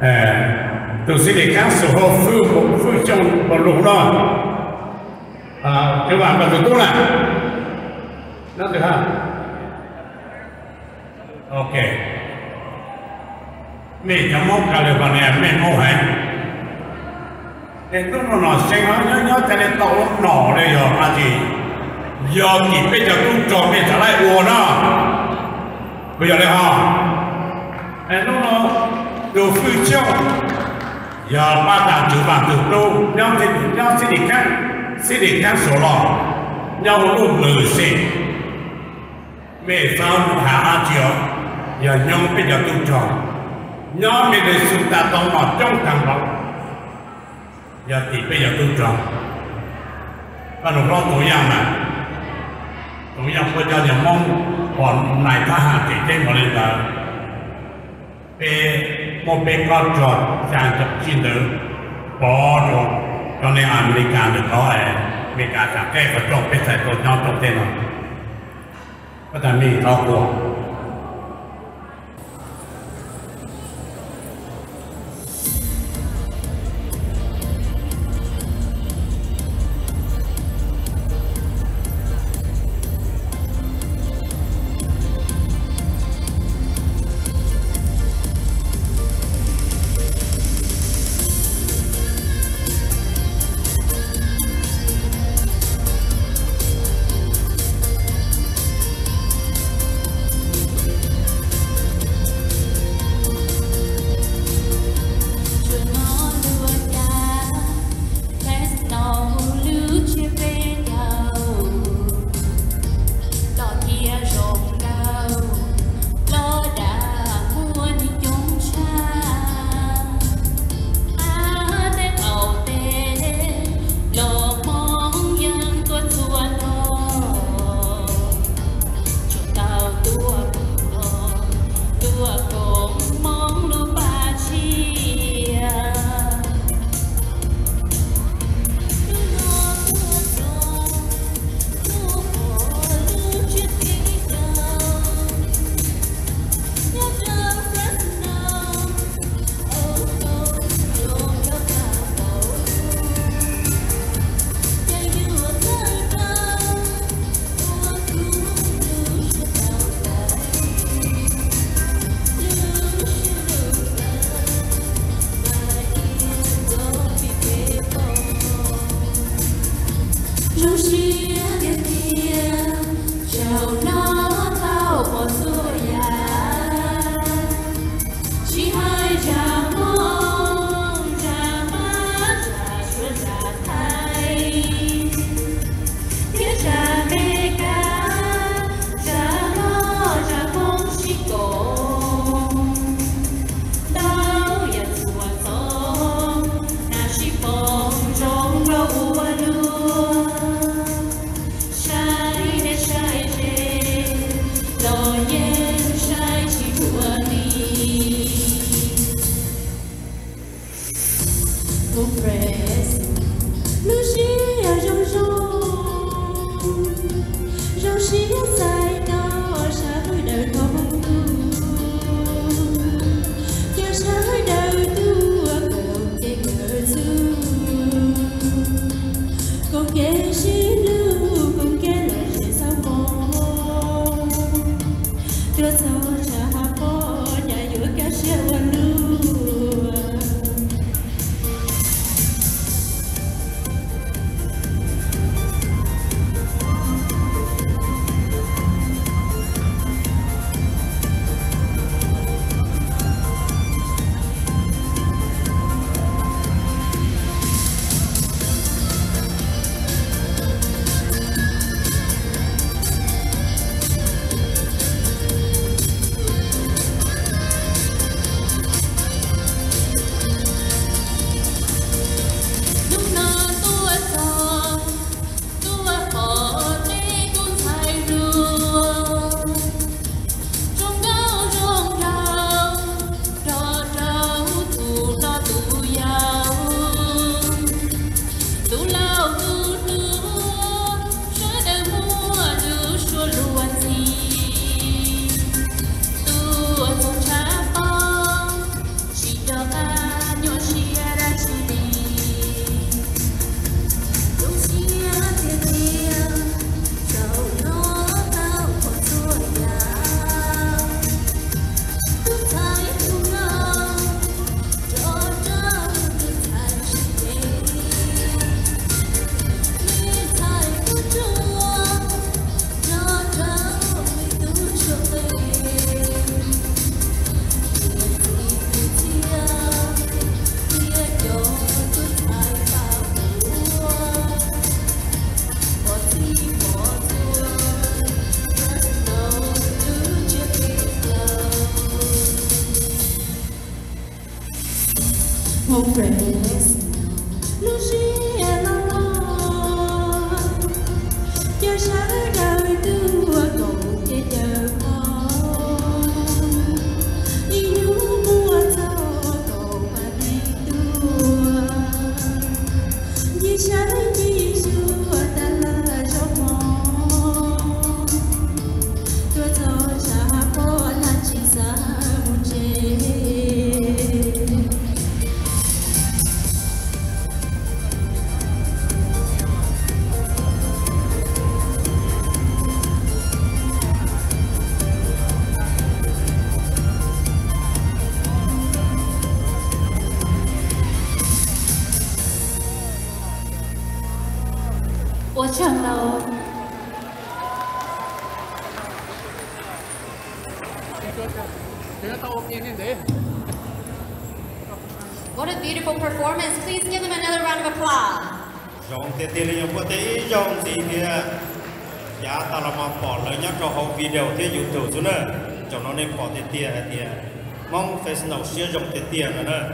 à, tu để đề kháng sự hồ sư một phương trong một lũ đó. À, các bạn bạn tôi là nó được không ok. Mình nhớ mong cả lời bạn em mình mong hẹn để lúc nó nó sẽ nói nhớ nhớ cho nên tao lúc nọ đây rồi mà gì giờ thì bây giờ cũng tròn mình trả lại ùa đó. Bây giờ đây hò em lúc nó đồ phi châu. Giờ ba đảng chủ bản từ đô, nhau thì nhau sẽ đi khác, sẽ đi khác sổ lò. Nhau lúc lử xì. Mẹ sao hạ á triệu, giờ nhau bây giờ tu tròn nhau mẹ để sụt ta tông vào trong thằng bọc. Giờ thì bây giờ tu tròn và nó lo tổ yam mà. Tổ yam bây giờ nhà mong còn này ta hạ thì thêm một lần là påpekar Santa Kinder bara de är amerikaner, de är amerikaner, det är förstås bättre att de inte har något. Utan min sak var compresse Nous chia rong rong Rong chia sai cao xa với đời không Cho xa với đời tua còn kê ngờ xưa Còn kê xin What a beautiful performance. Please give them another round of applause. Giá ta là mà bỏ lời nhắc cho hậu video thế YouTube xuống nữa Cho nó nên bỏ tiền tiền hay tiền Mong phải nấu xưa rộng tiền tiền nữa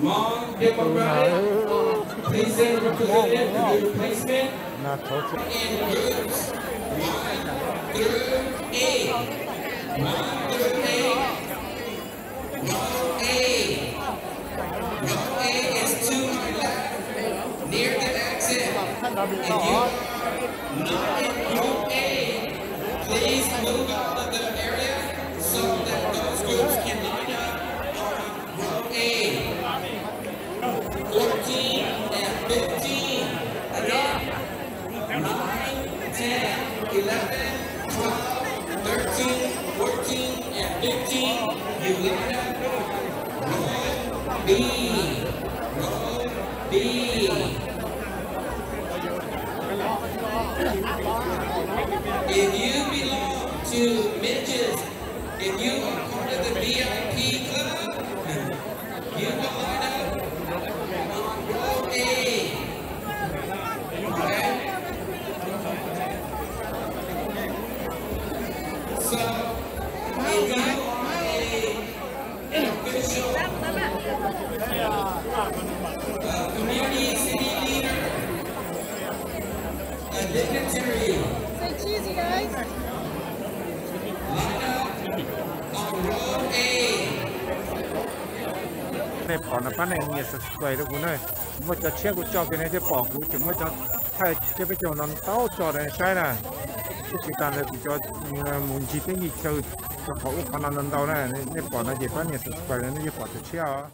Mom, get my brother. Please send a representative to the replacement. Not torture. And goods. One good egg. One good egg. One A. One A is to my left, near the exit. If you are not in group A, please move out of the area so that those groups can 10, 11, 12, 13, 14, and 15. You look it up. Roll B. Roll B. If you belong to Midges, if you are part of the VIP club, 那跑那半年也是摔了骨呢，我叫切骨脚跟那些保护，就我叫太这不叫人倒脚的摔了，这些当然比较嗯，母鸡等于就就跑跑那人到呢，那那跑那几半年是摔了，那就跑出去啊。